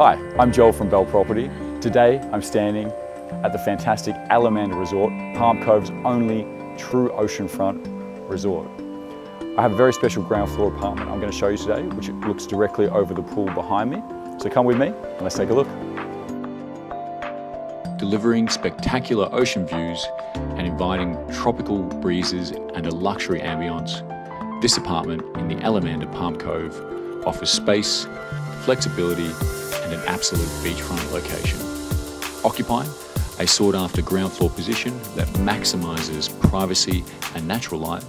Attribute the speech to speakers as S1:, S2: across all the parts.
S1: Hi, I'm Joel from Belle Property. Today I'm standing at the fantastic Alamanda Resort, Palm Cove's only true oceanfront resort. I have a very special ground floor apartment I'm going to show you today, which looks directly over the pool behind me. So come with me and let's take a look.
S2: Delivering spectacular ocean views and inviting tropical breezes and a luxury ambience, this apartment in the Alamanda Palm Cove offers space, flexibility, an absolute beachfront location. Occupying a sought after ground floor position that maximises privacy and natural light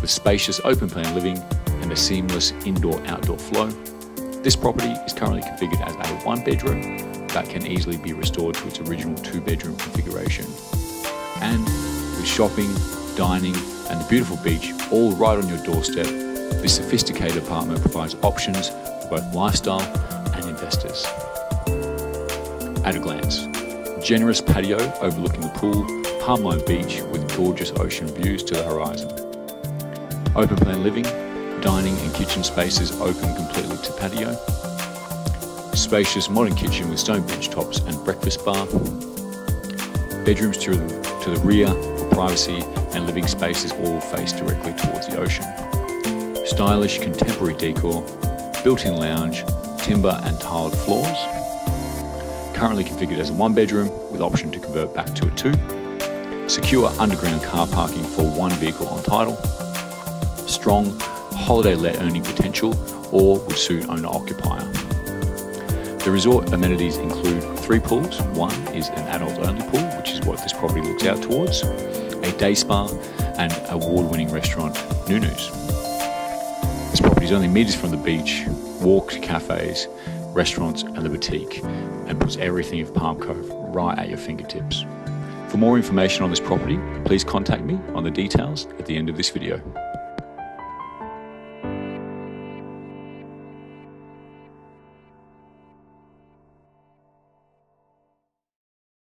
S2: with spacious open plan living and a seamless indoor outdoor flow. This property is currently configured as a one bedroom that can easily be restored to its original two bedroom configuration. And with shopping, dining, and the beautiful beach all right on your doorstep, this sophisticated apartment provides options both lifestyle and investors. At a glance, generous patio overlooking the pool, Palmline Beach with gorgeous ocean views to the horizon. Open plan living, dining and kitchen spaces open completely to patio. Spacious modern kitchen with stone bench tops and breakfast bar. Bedrooms to, to the rear for privacy and living spaces all face directly towards the ocean. Stylish contemporary decor, built-in lounge, timber and tiled floors. Currently configured as a one bedroom with option to convert back to a two. Secure underground car parking for one vehicle on title. Strong holiday let earning potential or would suit owner occupier. The resort amenities include three pools. One is an adult only pool, which is what this property looks out towards, a day spa, and award winning restaurant Nunu's. This property only metres from the beach, walk to cafes, restaurants, and the boutique, and puts everything of Palm Cove right at your fingertips. For more information on this property, please contact me on the details at the end of this video.